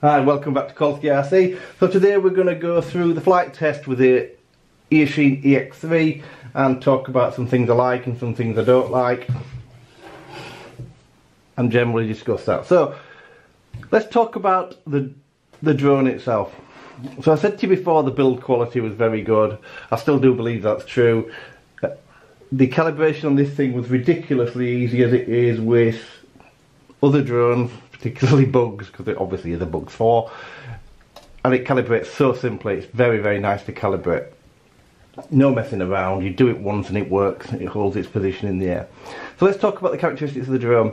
Hi, welcome back to Colski RC. So today we're going to go through the flight test with the Eachine EX3 and talk about some things I like and some things I don't like and generally discuss that. So let's talk about the the drone itself. So I said to you before the build quality was very good. I still do believe that's true. The calibration on this thing was ridiculously easy as it is with other drones particularly bugs, because it obviously is a bugs for. And it calibrates so simply, it's very, very nice to calibrate. No messing around, you do it once and it works, it holds its position in the air. So let's talk about the characteristics of the drone.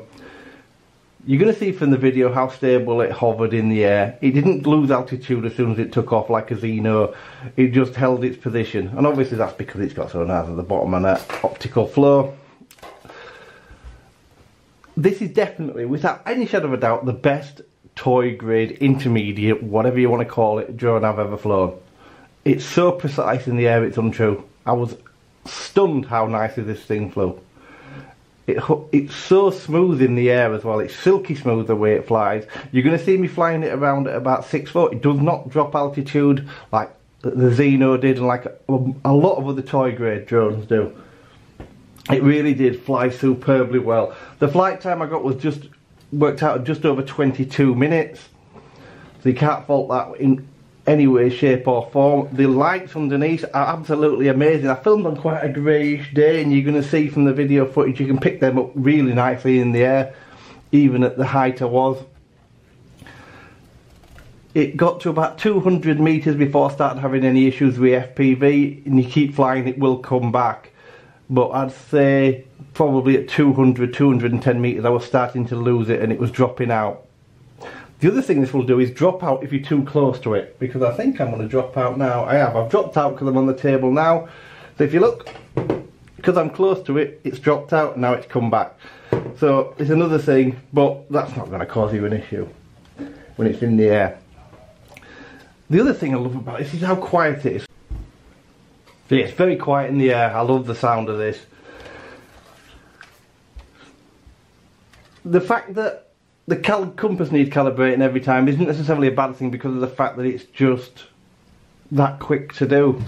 You're going to see from the video how stable it hovered in the air. It didn't lose altitude as soon as it took off like a Zino. It just held its position. And obviously that's because it's got so nice at the bottom and an optical flow this is definitely, without any shadow of a doubt, the best toy grade, intermediate, whatever you want to call it, drone I've ever flown. It's so precise in the air, it's untrue. I was stunned how nicely this thing flew. It, it's so smooth in the air as well. It's silky smooth the way it flies. You're going to see me flying it around at about six foot. It does not drop altitude like the Zino did and like a, a lot of other toy grade drones do it really did fly superbly well. The flight time I got was just worked out just over 22 minutes. So you can't fault that in any way, shape or form. The lights underneath are absolutely amazing. I filmed on quite a greyish day and you're going to see from the video footage you can pick them up really nicely in the air, even at the height I was. It got to about 200 metres before I started having any issues with FPV and you keep flying it will come back but I'd say probably at 200, 210 metres I was starting to lose it and it was dropping out. The other thing this will do is drop out if you're too close to it because I think I'm going to drop out now. I have, I've dropped out because I'm on the table now. So if you look, because I'm close to it, it's dropped out now it's come back. So it's another thing, but that's not going to cause you an issue when it's in the air. The other thing I love about this is how quiet it is. Yeah, it's very quiet in the air. I love the sound of this. The fact that the compass needs calibrating every time isn't necessarily a bad thing because of the fact that it's just that quick to do.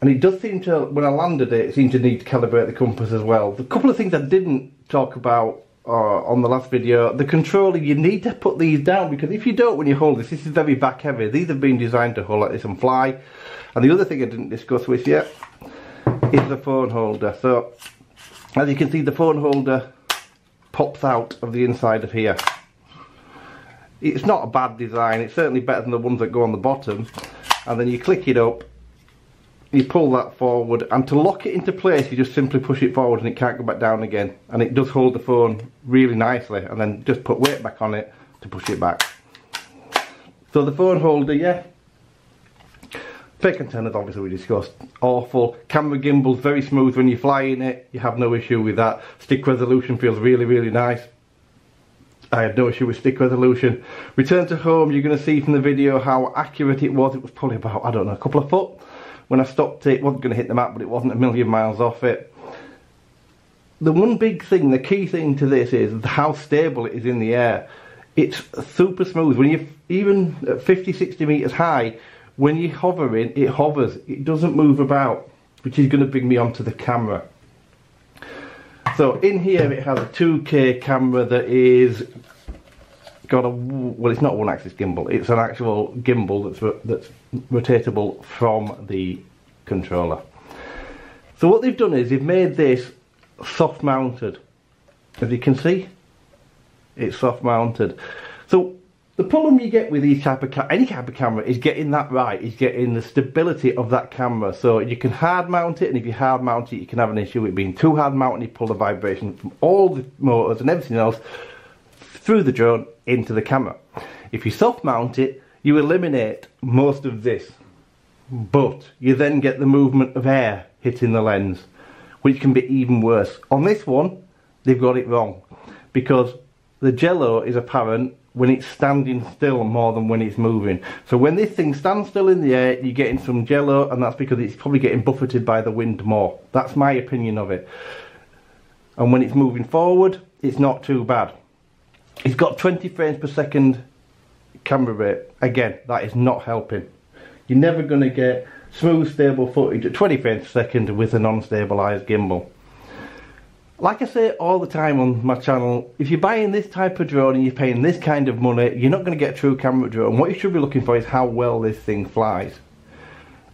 And it does seem to, when I landed it, it seemed to need to calibrate the compass as well. The couple of things I didn't talk about uh, on the last video, the controller, you need to put these down because if you don't when you hold this, this is very back heavy. These have been designed to hold like this and fly. And the other thing I didn't discuss with you is the phone holder. So, as you can see, the phone holder pops out of the inside of here. It's not a bad design, it's certainly better than the ones that go on the bottom. And then you click it up you pull that forward and to lock it into place you just simply push it forward and it can't go back down again. And it does hold the phone really nicely and then just put weight back on it to push it back. So the phone holder yeah. Fake antennas obviously we discussed. Awful. Camera gimbals very smooth when you're flying it. You have no issue with that. Stick resolution feels really really nice. I had no issue with stick resolution. Return to home, you're going to see from the video how accurate it was. It was probably about, I don't know, a couple of foot when I stopped it, it wasn't going to hit the map, but it wasn't a million miles off it. The one big thing, the key thing to this is how stable it is in the air. It's super smooth. When you even at 50, 60 meters high, when you're hovering, it hovers. It doesn't move about, which is going to bring me onto the camera. So in here it has a 2K camera that is got a well it's not one axis gimbal. It's an actual gimbal that's that's rotatable from the controller. So what they've done is they've made this soft mounted. As you can see it's soft mounted. So the problem you get with these type of any type of camera is getting that right is getting the stability of that camera. So you can hard mount it and if you hard mount it you can have an issue with being too hard mounted you pull the vibration from all the motors and everything else through the drone into the camera. If you soft mount it, you eliminate most of this, but you then get the movement of air hitting the lens, which can be even worse. On this one, they've got it wrong, because the jello is apparent when it's standing still more than when it's moving. So when this thing stands still in the air, you're getting some jello, and that's because it's probably getting buffeted by the wind more. That's my opinion of it. And when it's moving forward, it's not too bad. It's got 20 frames per second camera rate. Again, that is not helping. You're never going to get smooth, stable footage at 20 frames per second with a non-stabilised gimbal. Like I say all the time on my channel, if you're buying this type of drone and you're paying this kind of money, you're not going to get a true camera drone. What you should be looking for is how well this thing flies.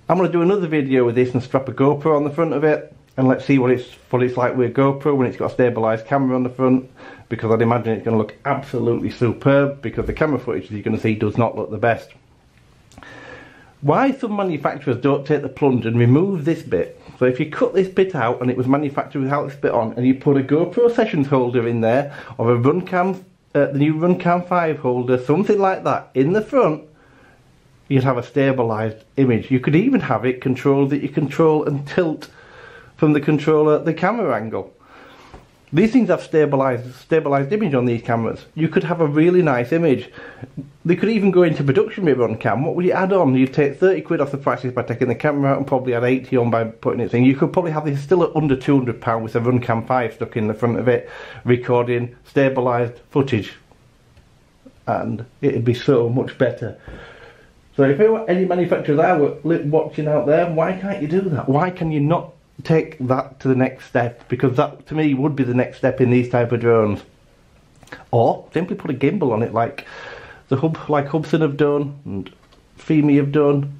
I'm going to do another video with this and strap a GoPro on the front of it and let's see what it's what it's like with a GoPro when it's got a stabilised camera on the front because I'd imagine it's going to look absolutely superb because the camera footage that you're going to see does not look the best. Why some manufacturers don't take the plunge and remove this bit. So if you cut this bit out and it was manufactured without this bit on and you put a GoPro Sessions holder in there or a Runcam, uh, the new Runcam 5 holder, something like that in the front, you'd have a stabilised image. You could even have it controlled that you control and tilt from the controller the camera angle. These things have stabilized stabilized image on these cameras. You could have a really nice image. They could even go into production with Runcam. What would you add on? You'd take 30 quid off the prices by taking the camera out and probably add 80 on by putting it in. You could probably have this still at under 200 pound with a Runcam 5 stuck in the front of it, recording stabilized footage. And it'd be so much better. So if any manufacturers are watching out there, why can't you do that? Why can you not take that to the next step because that to me would be the next step in these type of drones. Or simply put a gimbal on it like the hub like Hubsan have done and Fimi have done.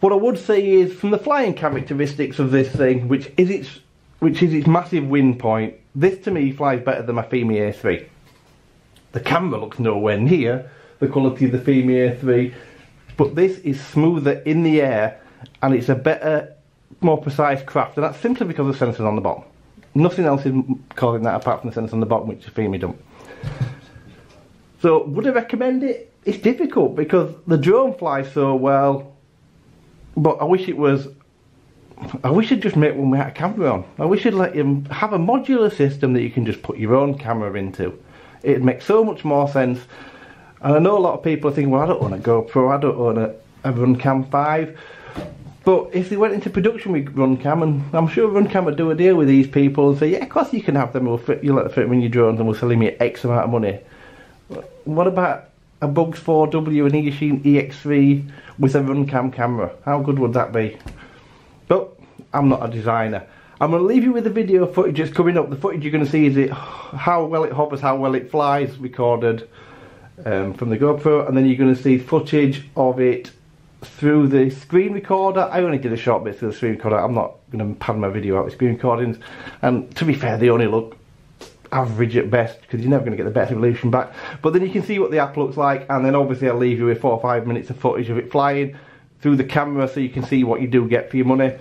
What I would say is from the flying characteristics of this thing which is its which is its massive win point this to me flies better than my Fimi A3 the camera looks nowhere near the quality of the Fimi A3 but this is smoother in the air and it's a better more precise craft, and that's simply because of the sensors on the bottom. Nothing else is causing that apart from the sensors on the bottom, which is Fimi dump. So, would I recommend it? It's difficult because the drone flies so well, but I wish it was. I wish it'd just make one without a camera on. I wish it'd let you have a modular system that you can just put your own camera into. It'd make so much more sense. And I know a lot of people are thinking, well, I don't own a GoPro, I don't own a, a Runcam 5. But if they went into production with Runcam, and I'm sure Runcam would do a deal with these people and say, yeah, of course you can have them, we'll fit, you let them fit them in your drones and we'll sell them you X amount of money. What about a Bugs 4W and Eachine EX3 with a Runcam camera? How good would that be? But I'm not a designer. I'm going to leave you with the video footage that's coming up. The footage you're going to see is it how well it hovers, how well it flies, recorded um, from the GoPro, and then you're going to see footage of it through the screen recorder. I only did a short bit through the screen recorder. I'm not going to pan my video out with screen recordings. And to be fair, they only look average at best because you're never going to get the best resolution back. But then you can see what the app looks like, and then obviously I'll leave you with four or five minutes of footage of it flying through the camera so you can see what you do get for your money.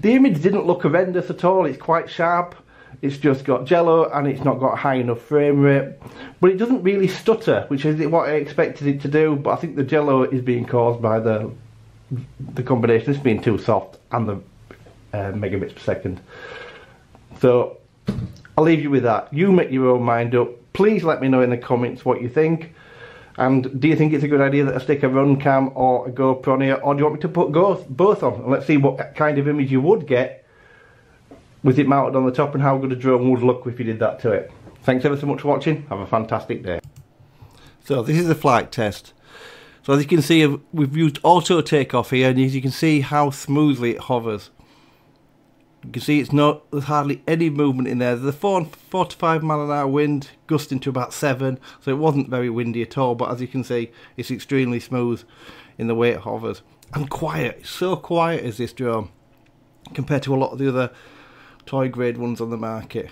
The image didn't look horrendous at all. It's quite sharp. It's just got jello and it's not got high enough frame rate. But it doesn't really stutter, which is what I expected it to do. But I think the jello is being caused by the the combination this being too soft and the uh, megabits per second. So I'll leave you with that. You make your own mind up. Please let me know in the comments what you think. And do you think it's a good idea that I stick a Runcam or a GoPro on here, or do you want me to put both on? And let's see what kind of image you would get with it mounted on the top and how good a drone would look if you did that to it. Thanks ever so much for watching. Have a fantastic day. So this is the flight test. So as you can see, we've used auto takeoff here, and as you can see how smoothly it hovers. You can see it's not there's hardly any movement in there. There's a 4, 4 to 5 mile an hour wind, gusting to about 7, so it wasn't very windy at all, but as you can see, it's extremely smooth in the way it hovers. And quiet, so quiet is this drone, compared to a lot of the other toy grade ones on the market.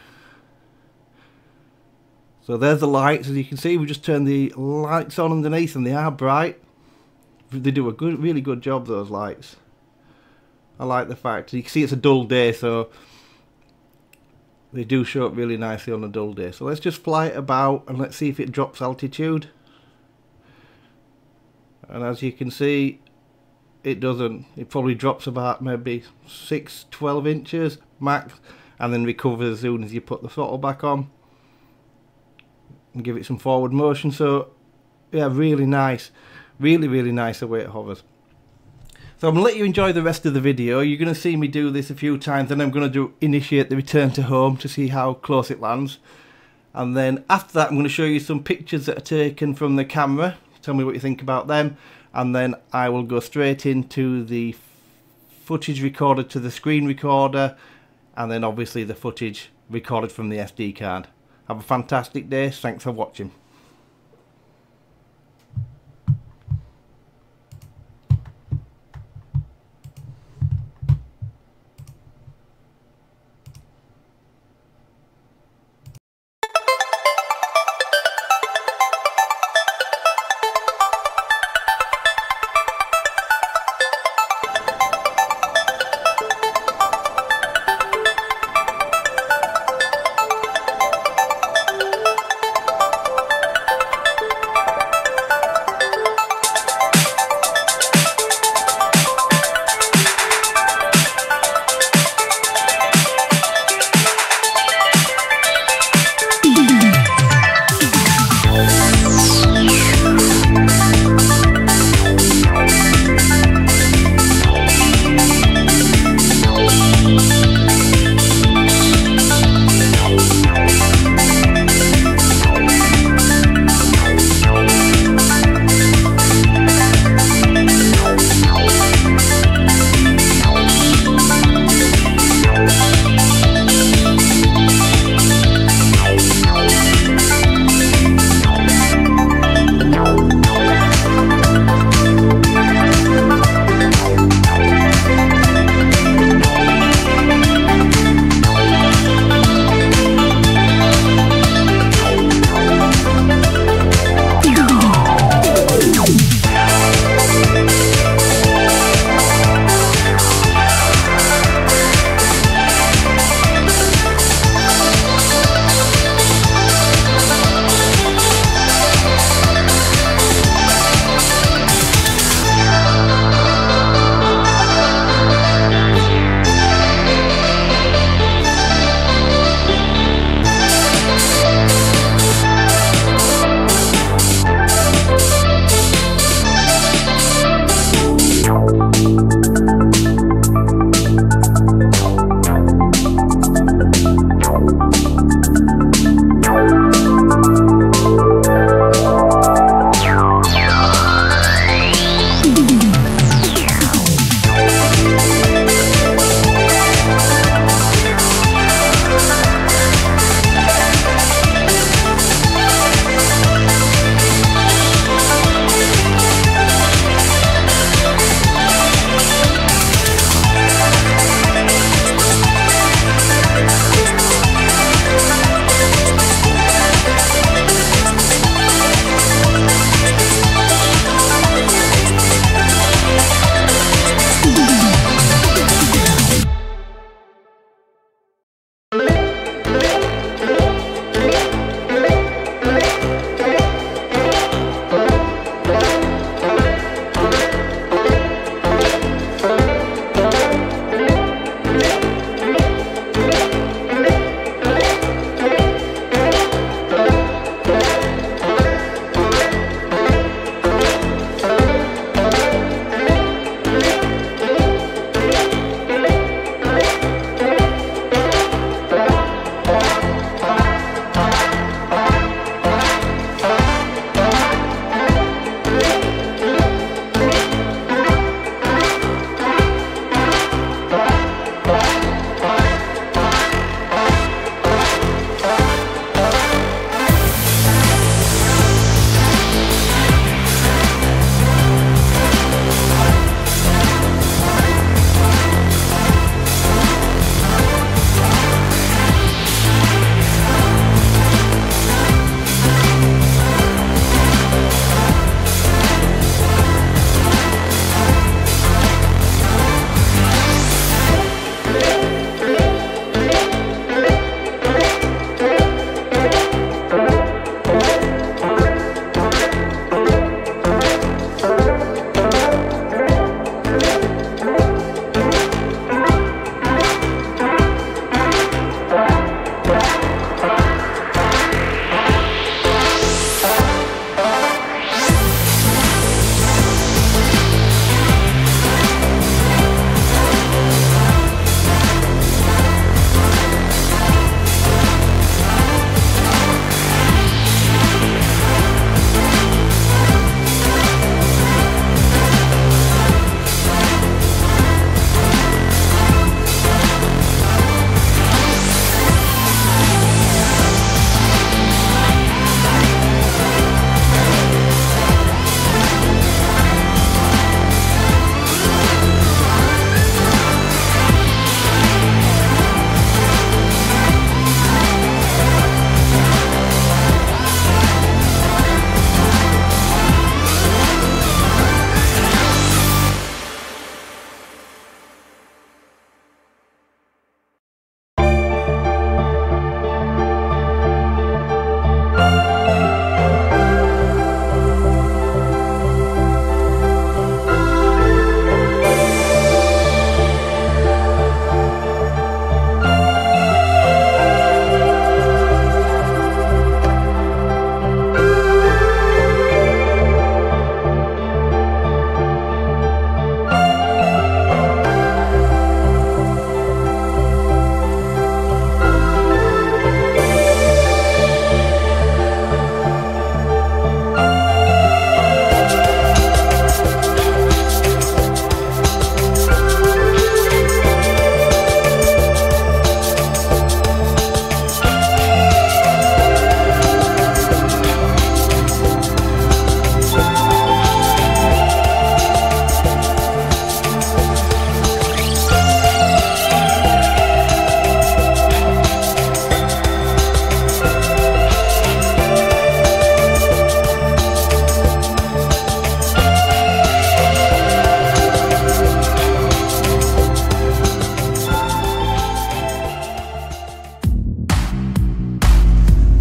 So there's the lights, as you can see, we just turned the lights on underneath and they are bright. They do a good, really good job, those lights. I like the fact. You can see it's a dull day, so they do show up really nicely on a dull day. So let's just fly it about and let's see if it drops altitude. And as you can see, it doesn't. It probably drops about maybe 6, 12 inches max and then recovers as soon as you put the throttle back on and give it some forward motion so yeah really nice really really nice the way it hovers so I'm going to let you enjoy the rest of the video you're going to see me do this a few times and I'm going to do initiate the return to home to see how close it lands And then after that, I'm going to show you some pictures that are taken from the camera. Tell me what you think about them. And then I will go straight into the footage recorded to the screen recorder. And then obviously the footage recorded from the SD card. Have a fantastic day. Thanks for watching.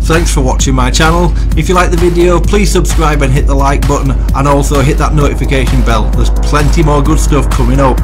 Thanks for watching my channel. If you like the video, please subscribe and hit the like button and also hit that notification bell. There's plenty more good stuff coming up.